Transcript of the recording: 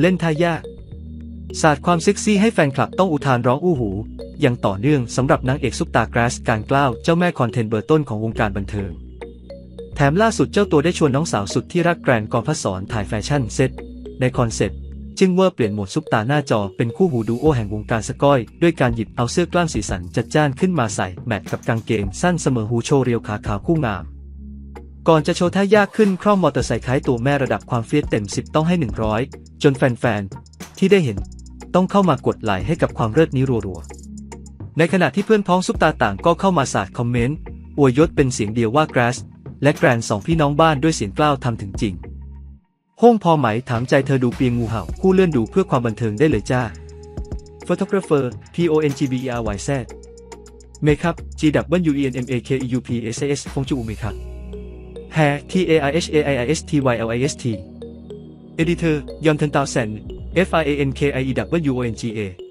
เล่นท่ายากศาสตร์ความเซ็กซี่ให้แฟนคลับต้องอุทานร้องอู้หู อย่างต่อเนื่องสำหรับนางเอกซุปตาร์เกรซ กาญจน์เกล้าเจ้าแม่คอนเทนต์เบอร์ต้นของวงการบันเทิง แถมล่าสุดเจ้าตัวได้ชวนน้องสาวสุดที่รักแกรนด์ กรภัสสรถ่ายแฟชั่นเซ็ตในคอนเซ็ปต์จึ้งเวอร์เปลี่ยนโหมดซุปตาร์หน้าจอเป็นคู่หูดูโอแห่งวงการสก้อย ด้วยการหยิบเอาเสื้อกล้ามสีสันจัดจ้านขึ้นมาใส่ match กับกางเกงสั้นเสมอหูโชว์เรียวขาขาวคู่งาม ก่อนจะโชว์ท่ายากขึ้นคร่อมมอเตอร์ไซค์คล้ายตัวแม่ระดับความเฟียสเต็ม 10 ต้องให้ 100 จนแฟนๆ ที่ได้เห็น ต้องเข้ามากดไลค์ให้กับความเลิศนี้รัวๆ ในขณะที่เพื่อนพ้องซุปตาต่างก็เข้ามาสาดคอมเมนต์อวยยศเป็นเสียงเดียวว่าแกรสและแกรนสองพี่น้องบ้านด้วยเสียงกล้าวทำถึงจริงห้องพอไหมถามใจเธอดูเปียงงูเห่าคู่เลื่อนดูเพื่อความบันเทิงได้เลยจ้า Photographer P O N G B E R Y Z Makeup G W E N M A K E U P S A S ฟงจูเมคับ Hair T A I H A I I S T Y L I S T Editor ยอนเทนตาวเซน F I A N K I E W O N G A